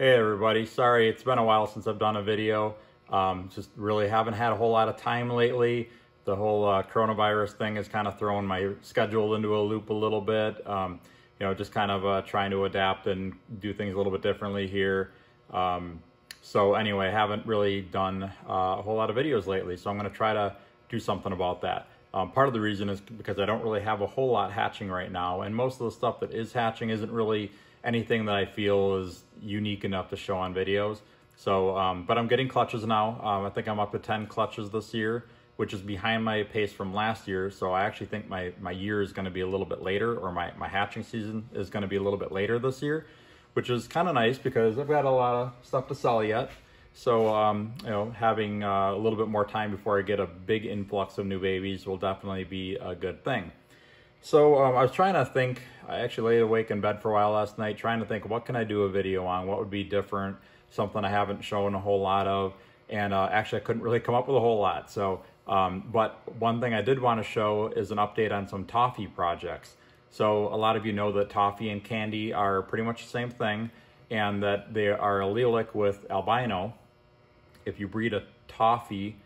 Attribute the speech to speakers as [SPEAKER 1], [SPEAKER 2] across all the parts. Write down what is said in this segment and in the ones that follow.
[SPEAKER 1] Hey everybody, sorry it's been a while since I've done a video. Um, just really haven't had a whole lot of time lately. The whole uh, coronavirus thing has kind of thrown my schedule into a loop a little bit. Um, you know, just kind of uh, trying to adapt and do things a little bit differently here. Um, so anyway, I haven't really done uh, a whole lot of videos lately, so I'm going to try to do something about that. Um, part of the reason is because I don't really have a whole lot hatching right now, and most of the stuff that is hatching isn't really anything that I feel is unique enough to show on videos. So, um, but I'm getting clutches now. Um, I think I'm up to 10 clutches this year, which is behind my pace from last year. So I actually think my, my year is going to be a little bit later, or my, my hatching season is going to be a little bit later this year, which is kind of nice because I've got a lot of stuff to sell yet. So, um, you know, having uh, a little bit more time before I get a big influx of new babies will definitely be a good thing. So um, I was trying to think, I actually lay awake in bed for a while last night trying to think what can I do a video on, what would be different, something I haven't shown a whole lot of, and uh, actually I couldn't really come up with a whole lot. So, um, but one thing I did want to show is an update on some toffee projects. So a lot of you know that toffee and candy are pretty much the same thing and that they are allelic with albino. If you breed a toffee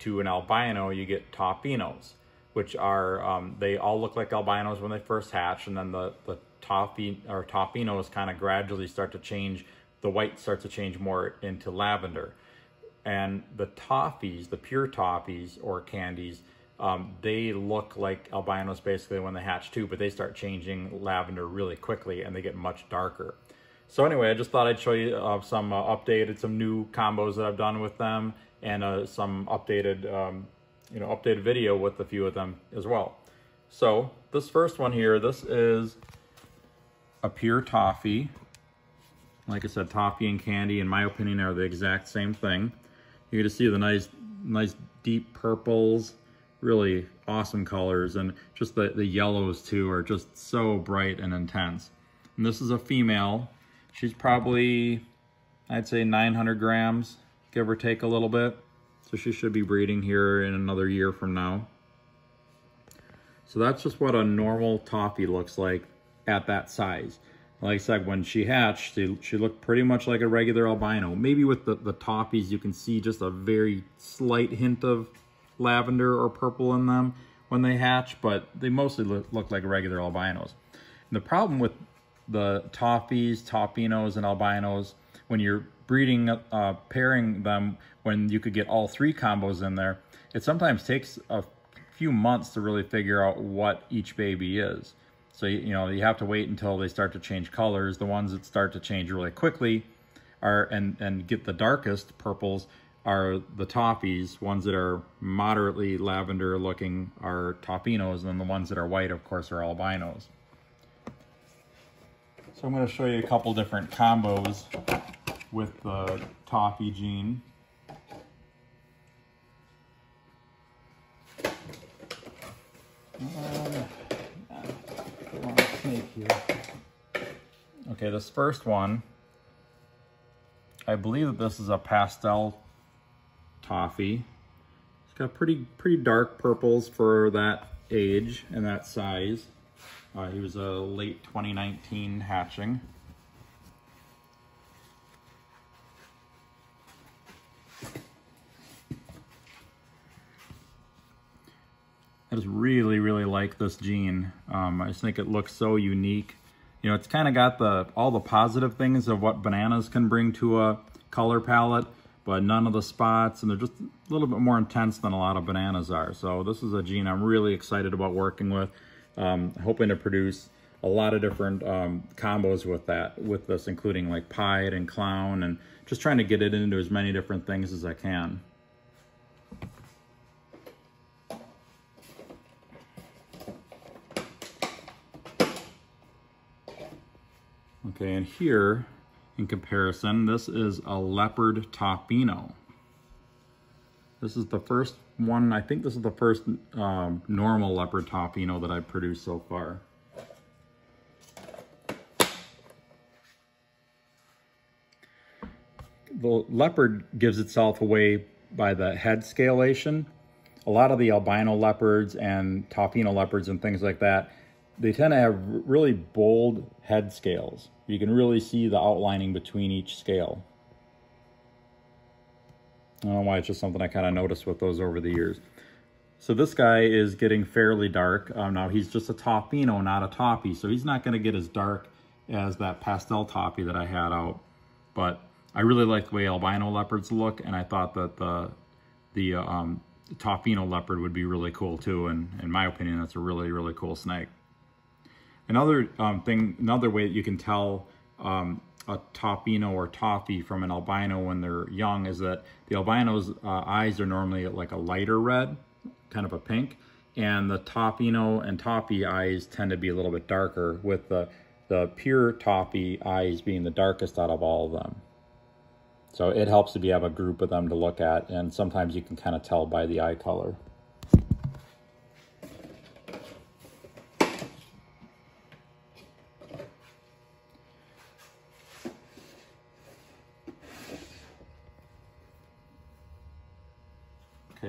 [SPEAKER 1] to an albino, you get toffinos which are, um, they all look like albinos when they first hatch, and then the, the toffee or toffinos kind of gradually start to change, the white starts to change more into lavender. And the toffees, the pure toffees or candies, um, they look like albinos basically when they hatch too, but they start changing lavender really quickly and they get much darker. So anyway, I just thought I'd show you uh, some uh, updated, some new combos that I've done with them and uh, some updated um, you know, updated video with a few of them as well. So this first one here, this is a pure toffee. Like I said, toffee and candy, in my opinion, are the exact same thing. You get to see the nice, nice deep purples, really awesome colors, and just the, the yellows too are just so bright and intense. And this is a female. She's probably, I'd say 900 grams, give or take a little bit. So she should be breeding here in another year from now. So that's just what a normal toffee looks like at that size. Like I said, when she hatched, she, she looked pretty much like a regular albino. Maybe with the, the toffees, you can see just a very slight hint of lavender or purple in them when they hatch, but they mostly look, look like regular albinos. And the problem with the toffees, toffinos, and albinos, when you're breeding, uh, pairing them when you could get all three combos in there, it sometimes takes a few months to really figure out what each baby is. So, you know, you have to wait until they start to change colors. The ones that start to change really quickly are and, and get the darkest purples are the toffees. Ones that are moderately lavender looking are toffinos, and then the ones that are white, of course, are albinos. So I'm going to show you a couple different combos with the toffee gene. Um, okay, this first one, I believe that this is a pastel toffee. It's got pretty pretty dark purples for that age and that size. Uh, he was a late 2019 hatching. Just really, really like this gene. Um, I just think it looks so unique. You know, it's kind of got the all the positive things of what bananas can bring to a color palette, but none of the spots, and they're just a little bit more intense than a lot of bananas are. So this is a gene I'm really excited about working with. Um, hoping to produce a lot of different um, combos with that, with this, including like pied and clown, and just trying to get it into as many different things as I can. Okay, and here, in comparison, this is a leopard toffino. This is the first one, I think this is the first um, normal leopard toffino that I've produced so far. The leopard gives itself away by the head scalation. A lot of the albino leopards and toffino leopards and things like that they tend to have really bold head scales. You can really see the outlining between each scale. I don't know why, it's just something I kind of noticed with those over the years. So this guy is getting fairly dark. Um, now he's just a Toffino, not a Toffee, so he's not going to get as dark as that pastel Toffee that I had out. But I really like the way albino leopards look, and I thought that the the uh, um, Toffino leopard would be really cool too. And in my opinion, that's a really really cool snake. Another um, thing, another way that you can tell um, a toffino or Toffee from an albino when they're young is that the albino's uh, eyes are normally like a lighter red kind of a pink. And the toffino and Toffee eyes tend to be a little bit darker with the, the pure Toffee eyes being the darkest out of all of them. So it helps to be have a group of them to look at and sometimes you can kind of tell by the eye color.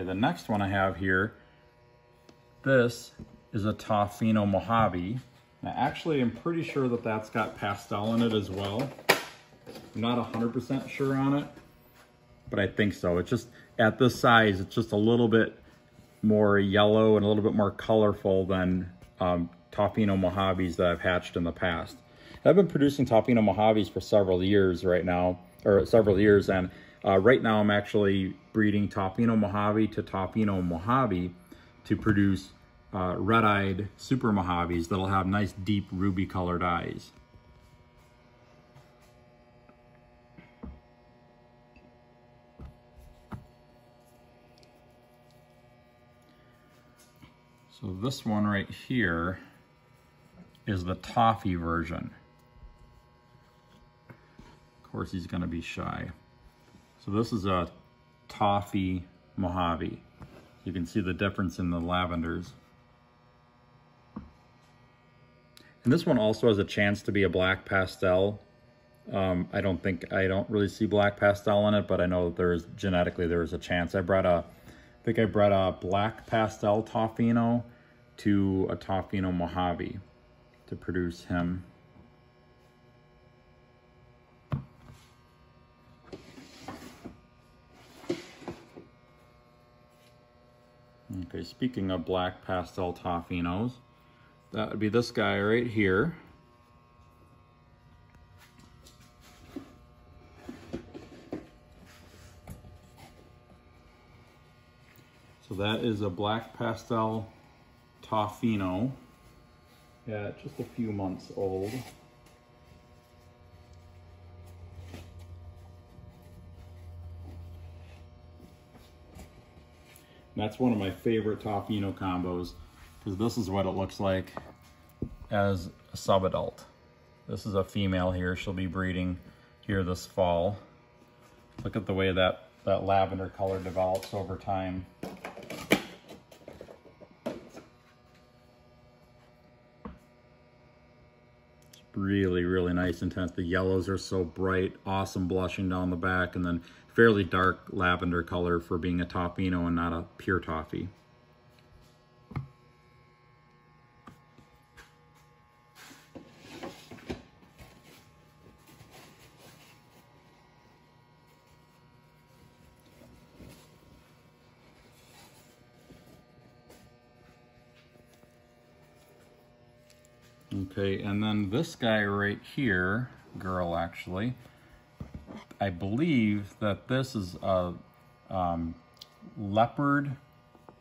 [SPEAKER 1] Okay, the next one I have here, this is a Toffino Mojave. Now, actually, I'm pretty sure that that's got pastel in it as well. I'm not 100% sure on it, but I think so. It's just, at this size, it's just a little bit more yellow and a little bit more colorful than um, Toffino Mojaves that I've hatched in the past. I've been producing Toffino Mojaves for several years right now, or several years, and uh, right now I'm actually breeding Toffino Mojave to Toffino Mojave to produce uh, red-eyed super Mojaves that'll have nice deep ruby colored eyes. So this one right here is the toffee version. Of course he's gonna be shy. So this is a toffee Mojave. You can see the difference in the lavenders. And this one also has a chance to be a black pastel. Um, I don't think, I don't really see black pastel in it, but I know that there's genetically there's a chance. I brought a, I think I brought a black pastel Toffino to a Toffino Mojave to produce him. Okay, speaking of black pastel Toffinos, that would be this guy right here. So that is a black pastel Toffino. Yeah, just a few months old. That's one of my favorite Toffino combos because this is what it looks like as a subadult. This is a female here. She'll be breeding here this fall. Look at the way that, that lavender color develops over time. It's really, really nice intense. The yellows are so bright, awesome blushing down the back, and then fairly dark lavender color for being a Toffino and not a pure toffee. Okay, and then this guy right here, girl actually, I believe that this is a um, leopard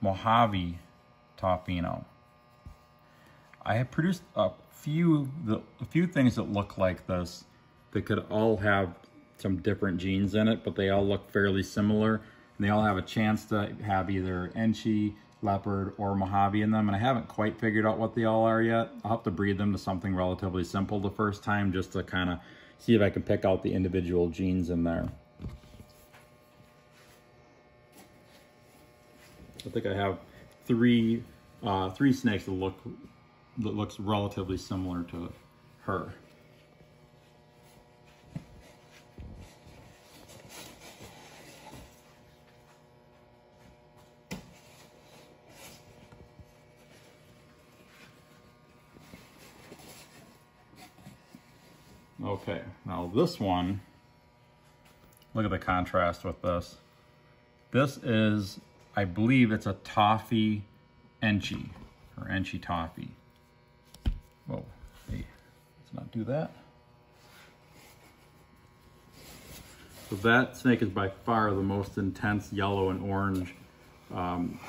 [SPEAKER 1] Mojave Toffino. I have produced a few the, a few things that look like this that could all have some different genes in it, but they all look fairly similar. And they all have a chance to have either Enchi, leopard, or Mojave in them. And I haven't quite figured out what they all are yet. I'll have to breed them to something relatively simple the first time just to kind of see if I can pick out the individual genes in there. I think I have three uh, three snakes that look that looks relatively similar to her. Okay, now this one, look at the contrast with this. This is, I believe it's a toffee enchi, or enchi toffee. Whoa, hey, let's not do that. So that snake is by far the most intense yellow and orange um,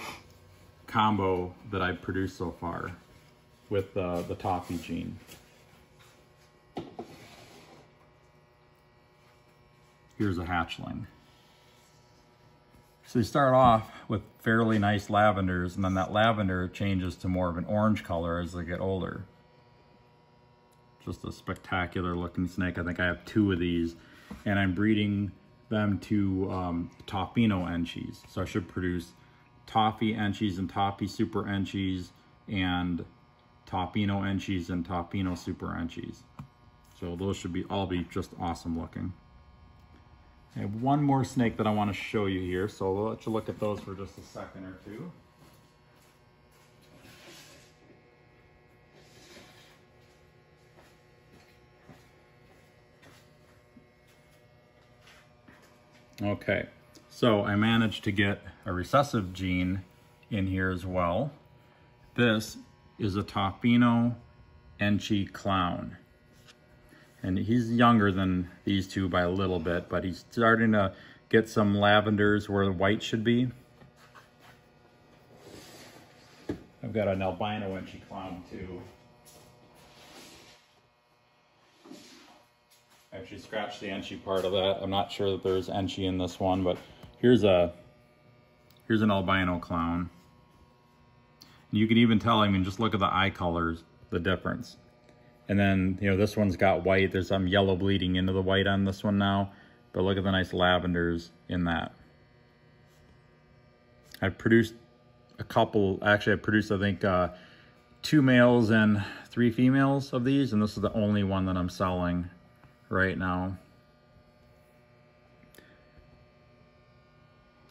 [SPEAKER 1] combo that I've produced so far with uh, the toffee gene. Here's a hatchling. So you start off with fairly nice lavenders and then that lavender changes to more of an orange color as they get older. Just a spectacular looking snake. I think I have two of these and I'm breeding them to um, Toffino Enchis. So I should produce Toffee Enchis and Toffee Super Enchis and Toffino Enchis and Toffino Super Enchis. So those should be all be just awesome looking. I have one more snake that I want to show you here, so we'll let you look at those for just a second or two. Okay, so I managed to get a recessive gene in here as well. This is a Toffino Enchi Clown. And he's younger than these two by a little bit, but he's starting to get some lavenders where the white should be. I've got an albino Enchi Clown too. I actually scratched the Enchi part of that. I'm not sure that there's Enchi in this one, but here's a here's an albino clown. And you can even tell, I mean, just look at the eye colors, the difference. And then, you know, this one's got white. There's some yellow bleeding into the white on this one now. But look at the nice lavenders in that. I produced a couple, actually I produced, I think, uh, two males and three females of these. And this is the only one that I'm selling right now.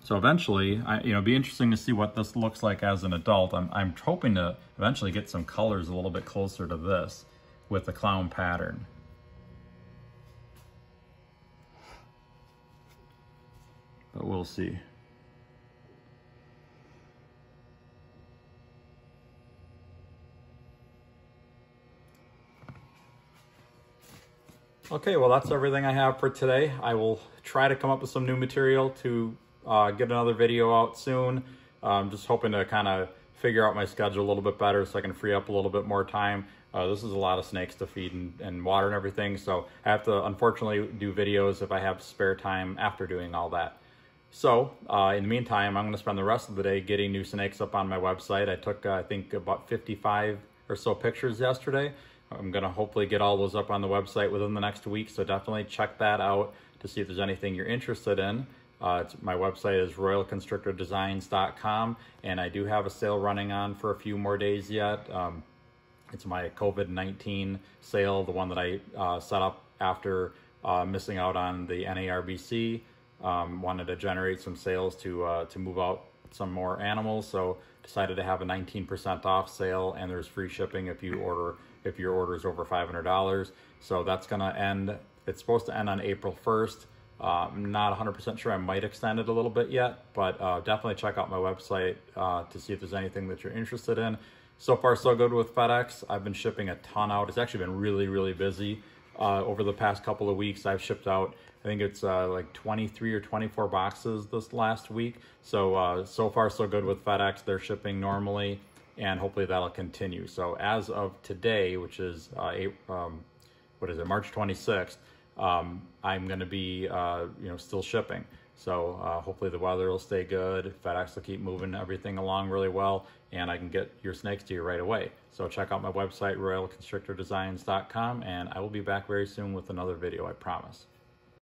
[SPEAKER 1] So eventually, I, you know, be interesting to see what this looks like as an adult. I'm, I'm hoping to eventually get some colors a little bit closer to this with the clown pattern. But we'll see. Okay, well that's everything I have for today. I will try to come up with some new material to uh, get another video out soon. I'm just hoping to kind of figure out my schedule a little bit better so I can free up a little bit more time. Uh, this is a lot of snakes to feed and, and, water and everything, so I have to unfortunately do videos if I have spare time after doing all that. So, uh, in the meantime, I'm going to spend the rest of the day getting new snakes up on my website. I took, uh, I think, about 55 or so pictures yesterday. I'm going to hopefully get all those up on the website within the next week, so definitely check that out to see if there's anything you're interested in. Uh, my website is royalconstrictordesigns.com, and I do have a sale running on for a few more days yet. Um, it's my COVID-19 sale, the one that I uh, set up after uh, missing out on the NARBC. Um, wanted to generate some sales to uh, to move out some more animals, so decided to have a 19% off sale, and there's free shipping if you order if your order is over $500. So that's to end, it's supposed to end on April 1st. Uh, I'm not 100% sure I might extend it a little bit yet, but uh, definitely check out my website uh, to see if there's anything that you're interested in. So far, so good with FedEx. I've been shipping a ton out. It's actually been really, really busy. Uh, over the past couple of weeks, I've shipped out, I think it's uh, like 23 or 24 boxes this last week. So, uh, so far, so good with FedEx. They're shipping normally and hopefully that'll continue. So as of today, which is uh, um, what is it, March 26th, um, I'm going to be uh, you know still shipping. So uh, hopefully the weather will stay good. FedEx will keep moving everything along really well, and I can get your snakes to you right away. So check out my website, royalconstrictordesigns.com, and I will be back very soon with another video, I promise.